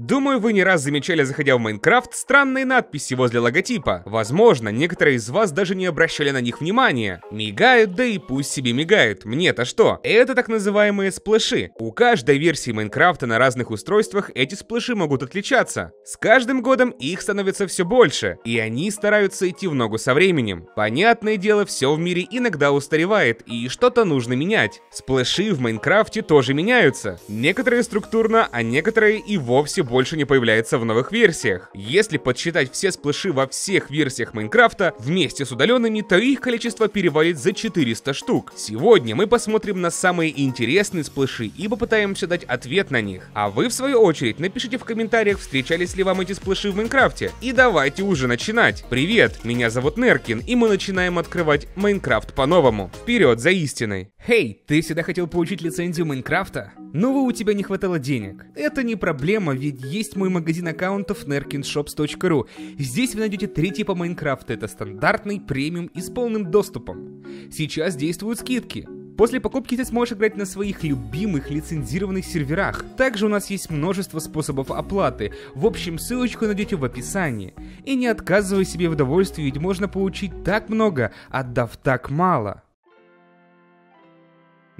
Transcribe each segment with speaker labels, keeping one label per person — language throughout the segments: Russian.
Speaker 1: Думаю, вы не раз замечали, заходя в Майнкрафт, странные надписи возле логотипа. Возможно, некоторые из вас даже не обращали на них внимания. Мигают, да и пусть себе мигают. Мне-то что? Это так называемые сплэши. У каждой версии Майнкрафта на разных устройствах эти сплэши могут отличаться. С каждым годом их становится все больше, и они стараются идти в ногу со временем. Понятное дело, все в мире иногда устаревает, и что-то нужно менять. Сплэши в Майнкрафте тоже меняются. Некоторые структурно, а некоторые и вовсе больше не появляются в новых версиях. Если подсчитать все сплэши во всех версиях Майнкрафта вместе с удаленными, то их количество перевалит за 400 штук. Сегодня мы посмотрим на самые интересные сплэши и попытаемся дать ответ на них. А вы, в свою очередь, напишите в комментариях, встречались ли вам эти сплэши в Майнкрафте. И давайте уже начинать. Привет, меня зовут Неркин, и мы начинаем открывать Майнкрафт по-новому. Вперед за истиной.
Speaker 2: Хей, ты всегда хотел получить лицензию Майнкрафта? Но у тебя не хватало денег. Это не проблема, ведь есть мой магазин аккаунтов nerkinshops.ru. Здесь вы найдете три типа Майнкрафта. Это стандартный, премиум и с полным доступом. Сейчас действуют скидки. После покупки ты сможешь играть на своих любимых лицензированных серверах. Также у нас есть множество способов оплаты. В общем, ссылочку найдете в описании. И не отказывай себе в удовольствии, ведь можно получить так много, отдав так мало.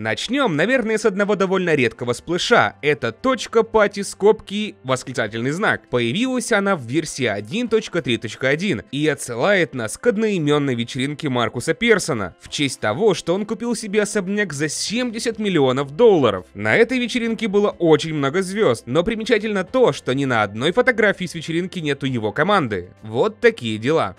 Speaker 1: Начнем, наверное, с одного довольно редкого сплэша. Это точка пати скобки восклицательный знак. Появилась она в версии 1.3.1 и отсылает нас к одноименной вечеринке Маркуса Персона в честь того, что он купил себе особняк за 70 миллионов долларов. На этой вечеринке было очень много звезд, но примечательно то, что ни на одной фотографии с вечеринки нету его команды. Вот такие дела.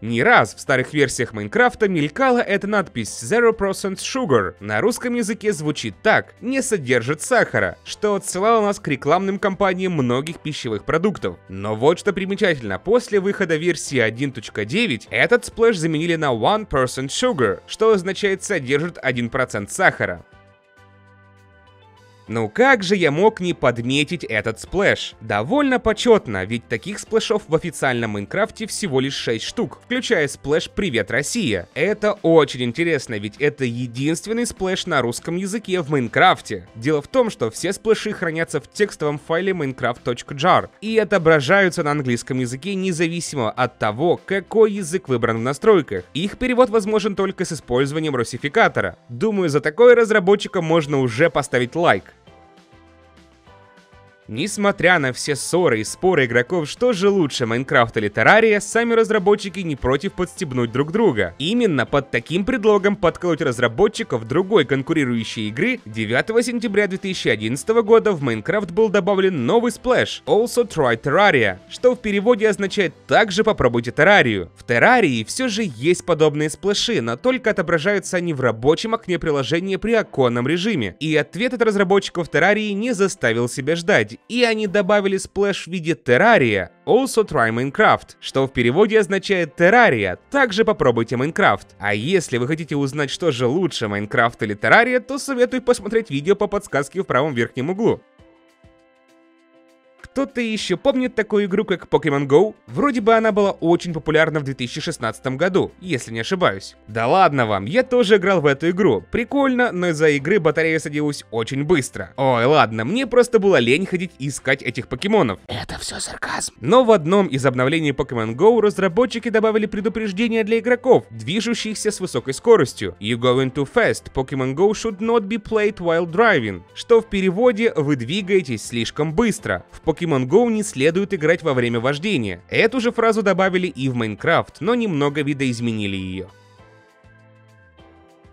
Speaker 1: Не раз в старых версиях Майнкрафта мелькала эта надпись Zero Percent Sugar. На русском языке звучит так «не содержит сахара», что отсылало нас к рекламным кампаниям многих пищевых продуктов. Но вот что примечательно, после выхода версии 1.9 этот сплэш заменили на One Percent Sugar, что означает содержит 1% сахара. Ну как же я мог не подметить этот сплэш? Довольно почетно, ведь таких сплэшов в официальном Майнкрафте всего лишь 6 штук, включая сплэш «Привет, Россия». Это очень интересно, ведь это единственный сплэш на русском языке в Майнкрафте. Дело в том, что все сплэши хранятся в текстовом файле minecraft.jar и отображаются на английском языке независимо от того, какой язык выбран в настройках. Их перевод возможен только с использованием русификатора. Думаю, за такое разработчикам можно уже поставить лайк. Несмотря на все ссоры и споры игроков, что же лучше, Майнкрафт или Террария, сами разработчики не против подстебнуть друг друга. Именно под таким предлогом подколоть разработчиков другой конкурирующей игры 9 сентября 2011 года в Майнкрафт был добавлен новый сплэш Also Try Terraria, что в переводе означает «также попробуйте Террарию». В Террарии все же есть подобные сплэши, но только отображаются они в рабочем окне приложения при оконном режиме. И ответ от разработчиков Террарии не заставил себя ждать и они добавили сплэш в виде террария Also Try Minecraft, что в переводе означает террария, также попробуйте Майнкрафт. А если вы хотите узнать, что же лучше, Майнкрафт или террария, то советую посмотреть видео по подсказке в правом верхнем углу. Кто-то еще помнит такую игру, как Pokemon Go? Вроде бы она была очень популярна в 2016 году, если не ошибаюсь. Да ладно вам, я тоже играл в эту игру. Прикольно, но из-за игры батарея садилась очень быстро. Ой, ладно, мне просто было лень ходить и искать этих покемонов.
Speaker 2: Это все сарказм.
Speaker 1: Но в одном из обновлений Pokemon Go разработчики добавили предупреждение для игроков, движущихся с высокой скоростью. You going too fast, Pokemon Go should not be played while driving, что в переводе вы двигаетесь слишком быстро. В Pokemon Go не следует играть во время вождения. Эту же фразу добавили и в Minecraft, но немного видоизменили ее.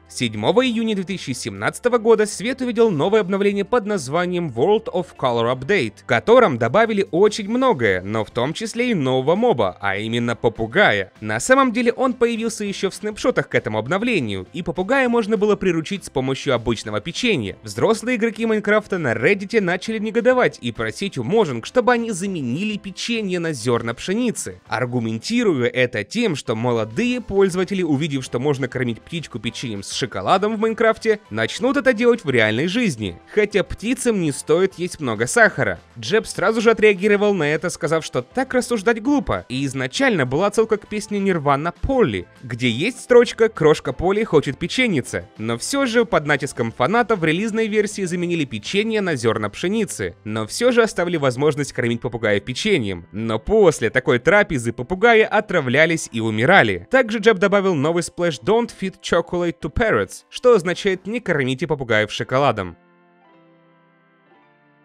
Speaker 1: 7 июня 2017 года свет увидел новое обновление под названием World of Color Update, в котором добавили очень многое, но в том числе и нового моба, а именно попугая. На самом деле он появился еще в снапшотах к этому обновлению, и попугая можно было приручить с помощью обычного печенья. Взрослые игроки Майнкрафта на Reddit начали негодовать и просить у Можинг, чтобы они заменили печенье на зерна пшеницы, аргументируя это тем, что молодые пользователи, увидев, что можно кормить птичку печеньем с шоколадом в Майнкрафте, начнут это делать в реальной жизни. Хотя птицам не стоит есть много сахара. Джеб сразу же отреагировал на это, сказав, что так рассуждать глупо. И изначально была отсылка к песне Нирвана Полли, где есть строчка «Крошка Полли хочет печеница». Но все же под натиском фанатов в релизной версии заменили печенье на зерна пшеницы. Но все же оставили возможность кормить попугая печеньем. Но после такой трапезы попугаи отравлялись и умирали. Также Джеб добавил новый сплэш Don't feed chocolate to parrots, что означает не кормите попугаев шоколадом.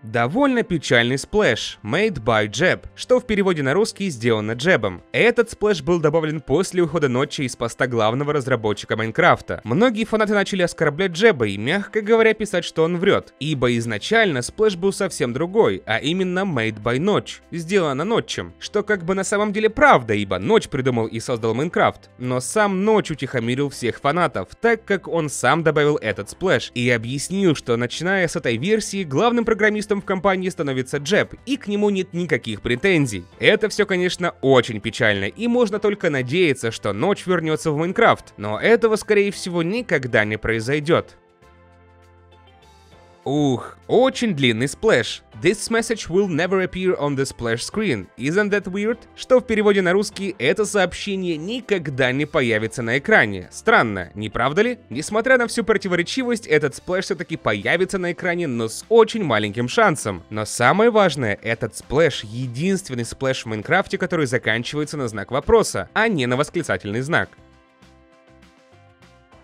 Speaker 1: Довольно печальный сплэш, made by Jeb, что в переводе на русский сделано Джебом. Этот сплэш был добавлен после ухода Нотча из поста главного разработчика Майнкрафта. Многие фанаты начали оскорблять Джеба и, мягко говоря, писать, что он врет, ибо изначально сплэш был совсем другой, а именно made by Notch, сделано Нотчем, что как бы на самом деле правда, ибо Нотч придумал и создал Майнкрафт, но сам Нотч утихомирил всех фанатов, так как он сам добавил этот сплэш и объяснил, что начиная с этой версии главным программистом в компании становится Джеб, и к нему нет никаких претензий. Это все, конечно, очень печально, и можно только надеяться, что Нотч вернется в Майнкрафт, но этого, скорее всего, никогда не произойдет. Ух, очень длинный сплэш. This message will never appear on the splash screen. Isn't that weird? Что в переводе на русский это сообщение никогда не появится на экране. Странно, не правда ли? Несмотря на всю противоречивость, этот сплэш все-таки появится на экране, но с очень маленьким шансом. Но самое важное, этот сплэш единственный сплэш в Майнкрафте, который заканчивается на знак вопроса, а не на восклицательный знак.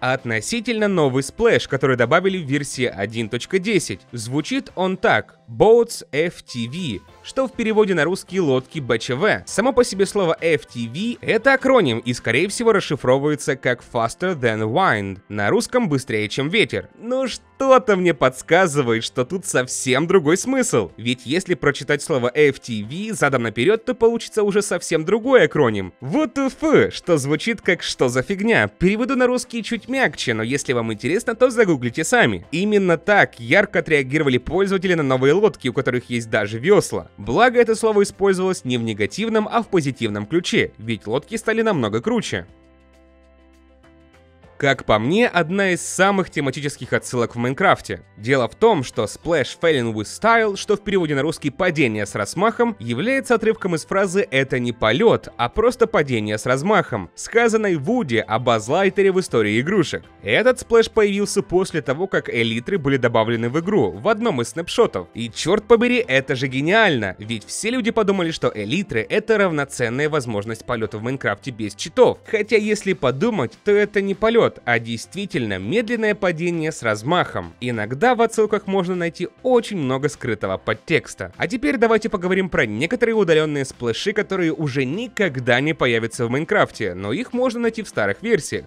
Speaker 1: Относительно новый сплэш, который добавили в версии 1.10. Звучит он так. Boats FTW, что в переводе на русский лодки БЧВ. Само по себе слово FTW — это акроним и, скорее всего, расшифровывается как Faster Than Wind, на русском быстрее, чем ветер. Ну что-то мне подсказывает, что тут совсем другой смысл. Ведь если прочитать слово FTW задом наперед, то получится уже совсем другой акроним. WTF, что звучит как «что за фигня». Переведу на русский чуть мягче, но если вам интересно, то загуглите сами. Именно так ярко отреагировали пользователи на новые лодки, у которых есть даже весла. Благо это слово использовалось не в негативном, а в позитивном ключе, ведь лодки стали намного круче. Как по мне, одна из самых тематических отсылок в Майнкрафте. Дело в том, что сплэш Falling with Style, что в переводе на русский «падение с размахом», является отрывком из фразы «это не полет, а просто падение с размахом», сказанной Вуди о Базлайтере в истории игрушек. Этот сплэш появился после того, как элитры были добавлены в игру, в одном из снапшотов. И черт побери, это же гениально, ведь все люди подумали, что элитры — это равноценная возможность полета в Майнкрафте без читов. Хотя если подумать, то это не полет, вперед, а действительно медленное падение с размахом. Иногда в отсылках можно найти очень много скрытого подтекста. А теперь давайте поговорим про некоторые удаленные сплэши, которые уже никогда не появятся в Майнкрафте, но их можно найти в старых версиях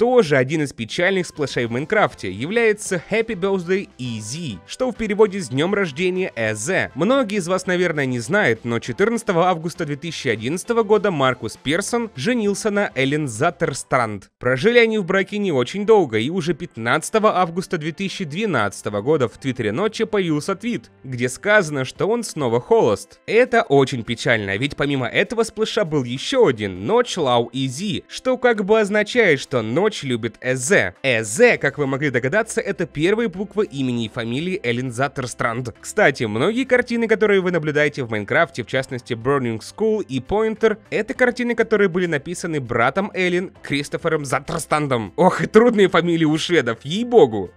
Speaker 1: тоже один из печальных сплэшей в Майнкрафте, является Happy Birthday EZ, что в переводе с днем рождения Эз. Многие из вас, наверное, не знают, но 14 августа 2011 года Маркус Персон женился на Эллен Заттерстранд. Прожили они в браке не очень долго, и уже 15 августа 2012 года в Твиттере ночи появился твит, где сказано, что он снова холост. Это очень печально, ведь помимо этого сплэша был еще один, Ночь Лау EZ, что как бы означает, что ночь очень любит Эзе. Эзе, как вы могли догадаться, это первые буквы имени и фамилии Эллен Заттерстранд. Кстати, многие картины, которые вы наблюдаете в Майнкрафте, в частности Burning School и Pointer, это картины, которые были написаны братом Эллен Кристофером Заттерстандом. Ох, и трудные фамилии у шведов, ей-богу.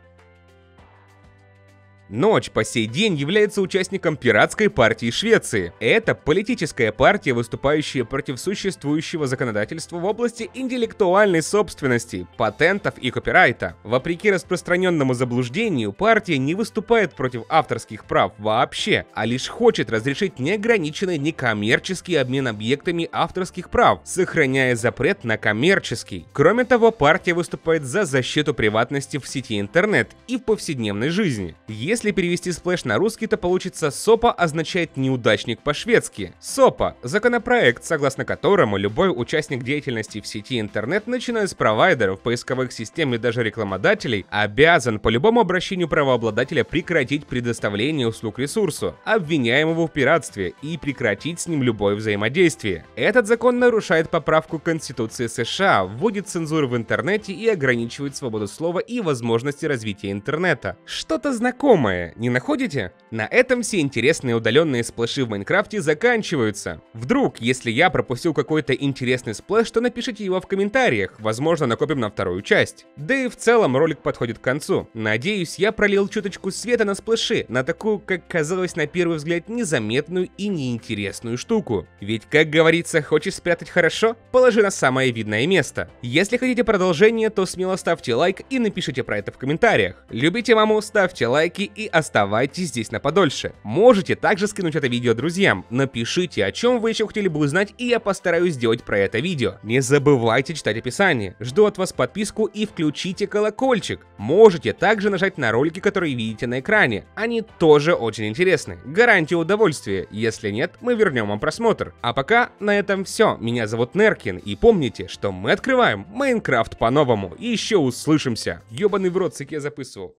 Speaker 1: Нотч по сей день является участником пиратской партии Швеции. Это политическая партия, выступающая против существующего законодательства в области интеллектуальной собственности, патентов и копирайта. Вопреки распространенному заблуждению, партия не выступает против авторских прав вообще, а лишь хочет разрешить неограниченный некоммерческий обмен объектами авторских прав, сохраняя запрет на коммерческий. Кроме того, партия выступает за защиту приватности в сети интернет и в повседневной жизни. Если Если перевести сплэш на русский, то получится «SOPA» означает «неудачник» по-шведски. SOPA – законопроект, согласно которому любой участник деятельности в сети интернет, начиная с провайдеров, поисковых систем и даже рекламодателей, обязан по любому обращению правообладателя прекратить предоставление услуг ресурсу, обвиняемого в пиратстве, и прекратить с ним любое взаимодействие. Этот закон нарушает поправку Конституции США, вводит цензуру в интернете и ограничивает свободу слова и возможности развития интернета. Что-то знакомое, не находите? На этом все интересные удаленные сплэши в Майнкрафте заканчиваются. Вдруг, если я пропустил какой-то интересный сплэш, то напишите его в комментариях, возможно накопим на вторую часть. Да и в целом ролик подходит к концу. Надеюсь, я пролил чуточку света на сплэши, на такую, как казалось на первый взгляд, незаметную и неинтересную штуку. Ведь, как говорится, хочешь спрятать хорошо? Положи на самое видное место. Если хотите продолжение, то смело ставьте лайк и напишите про это в комментариях. Любите маму, ставьте лайки и оставайтесь здесь на подольше. Можете также скинуть это видео друзьям. Напишите, о чем вы еще хотели бы узнать, и я постараюсь сделать про это видео. Не забывайте читать описание. Жду от вас подписку и включите колокольчик. Можете также нажать на ролики, которые видите на экране. Они тоже очень интересны. Гарантия удовольствия. Если нет, мы вернем вам просмотр. А пока на этом все. Меня зовут Неркин, и помните, что мы открываем Майнкрафт по-новому. И еще услышимся. Ёбаный в рот, я записывал.